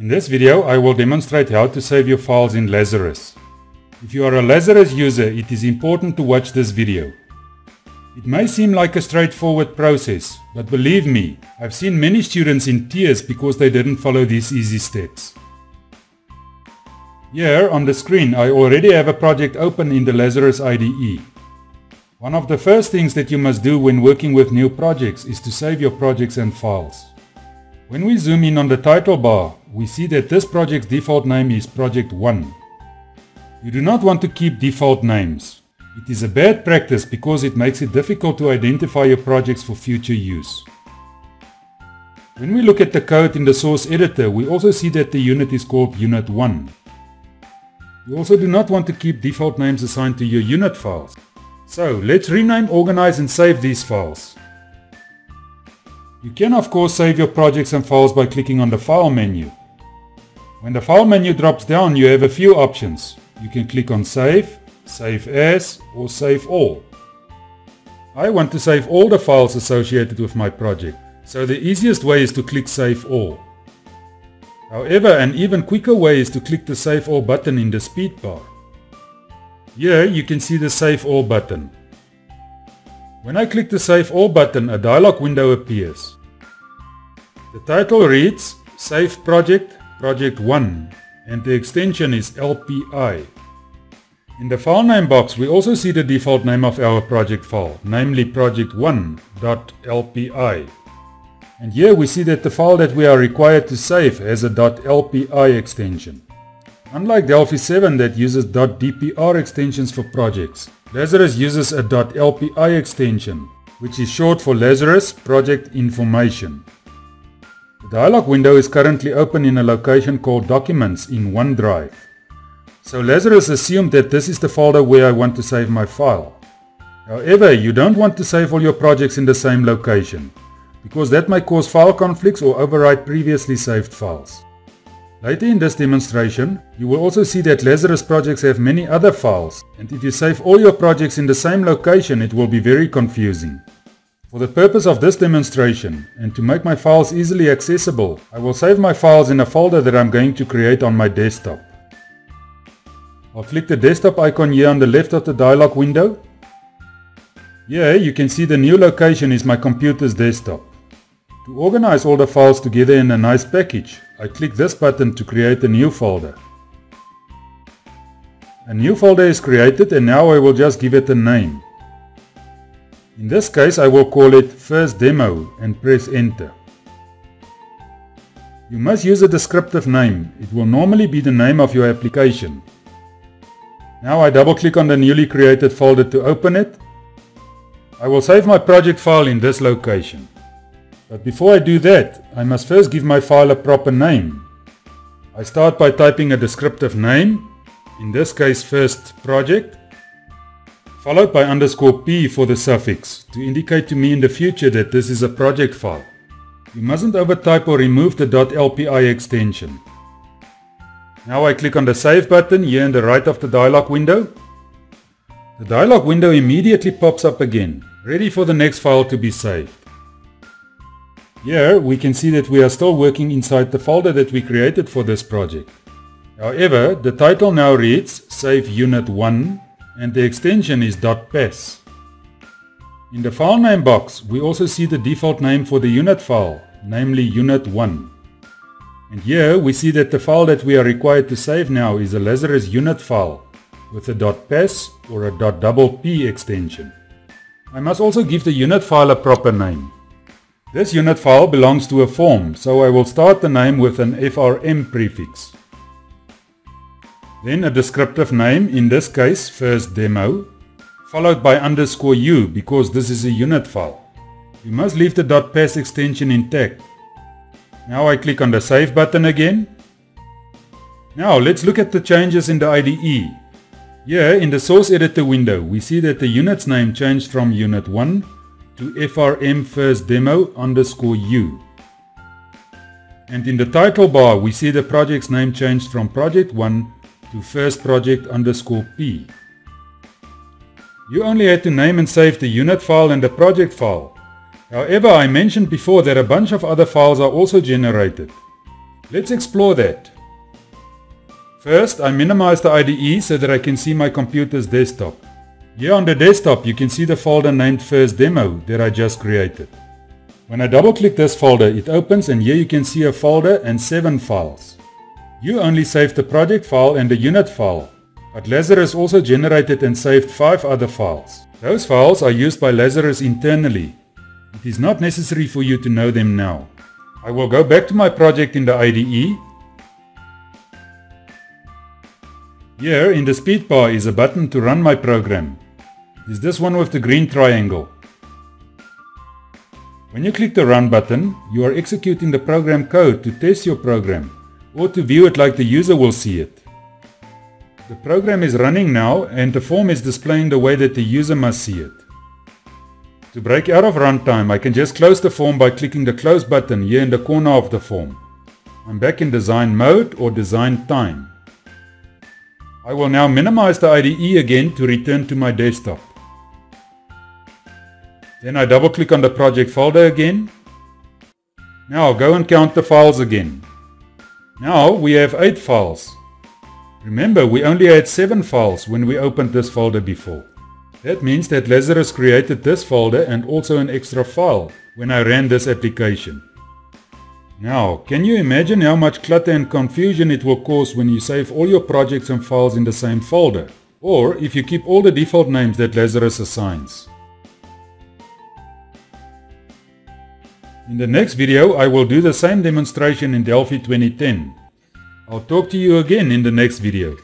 In this video I will demonstrate how to save your files in Lazarus. If you are a Lazarus user it is important to watch this video. It may seem like a straightforward process, but believe me, I've seen many students in tears because they didn't follow these easy steps. Here on the screen I already have a project open in the Lazarus IDE. One of the first things that you must do when working with new projects is to save your projects and files. When we zoom in on the title bar, we see that this project's default name is Project 1. You do not want to keep default names. It is a bad practice because it makes it difficult to identify your projects for future use. When we look at the code in the source editor, we also see that the unit is called Unit 1. You also do not want to keep default names assigned to your unit files. So let's rename, organize and save these files. You can of course save your projects and files by clicking on the File menu. When the File menu drops down you have a few options. You can click on Save, Save As or Save All. I want to save all the files associated with my project, so the easiest way is to click Save All. However, an even quicker way is to click the Save All button in the speed bar. Here you can see the Save All button. When I click the Save All button, a dialog window appears. The title reads Save Project, Project 1 and the extension is LPI. In the file name box we also see the default name of our project file, namely project1.lpi. And here we see that the file that we are required to save has a .lpi extension. Unlike Delphi 7 that uses .dpr extensions for projects, Lazarus uses a .lpi extension, which is short for Lazarus Project Information. The dialog window is currently open in a location called Documents in OneDrive. So Lazarus assumed that this is the folder where I want to save my file. However, you don't want to save all your projects in the same location, because that may cause file conflicts or overwrite previously saved files. Later in this demonstration, you will also see that Lazarus projects have many other files, and if you save all your projects in the same location, it will be very confusing. For the purpose of this demonstration, and to make my files easily accessible, I will save my files in a folder that I'm going to create on my desktop. I'll click the desktop icon here on the left of the dialog window. Here you can see the new location is my computer's desktop. To organize all the files together in a nice package, I click this button to create a new folder. A new folder is created and now I will just give it a name. In this case I will call it first demo and press enter. You must use a descriptive name, it will normally be the name of your application. Now I double click on the newly created folder to open it. I will save my project file in this location. But before I do that, I must first give my file a proper name. I start by typing a descriptive name, in this case first project, followed by underscore p for the suffix to indicate to me in the future that this is a project file. You mustn't overtype or remove the .lpi extension. Now I click on the save button here in the right of the dialog window. The dialog window immediately pops up again, ready for the next file to be saved. Here we can see that we are still working inside the folder that we created for this project. However, the title now reads Save Unit 1 and the extension is .pas. In the file name box, we also see the default name for the unit file, namely unit1. And here we see that the file that we are required to save now is a Lazarus unit file with a .pas or a .p extension. I must also give the unit file a proper name. This unit file belongs to a form, so I will start the name with an FRM prefix. Then a descriptive name, in this case first demo, followed by underscore u because this is a unit file. You must leave the .pas extension intact. Now I click on the save button again. Now let's look at the changes in the IDE. Here in the source editor window we see that the unit's name changed from unit 1 to frm first demo underscore u. And in the title bar we see the project's name changed from project 1 to first project underscore p. You only had to name and save the unit file and the project file. However, I mentioned before that a bunch of other files are also generated. Let's explore that. First, I minimize the IDE so that I can see my computer's desktop. Here on the desktop, you can see the folder named First Demo that I just created. When I double click this folder, it opens and here you can see a folder and 7 files. You only saved the project file and the unit file, but Lazarus also generated and saved 5 other files. Those files are used by Lazarus internally. It is not necessary for you to know them now. I will go back to my project in the IDE. Here in the speed bar is a button to run my program. Is this one with the green triangle. When you click the Run button, you are executing the program code to test your program or to view it like the user will see it. The program is running now and the form is displaying the way that the user must see it. To break out of runtime, I can just close the form by clicking the Close button here in the corner of the form. I'm back in design mode or design time. I will now minimize the IDE again to return to my desktop. Then I double click on the project folder again. Now go and count the files again. Now we have 8 files. Remember we only had 7 files when we opened this folder before. That means that Lazarus created this folder and also an extra file when I ran this application. Now, can you imagine how much clutter and confusion it will cause when you save all your projects and files in the same folder? Or if you keep all the default names that Lazarus assigns. In the next video, I will do the same demonstration in Delphi 2010. I'll talk to you again in the next video.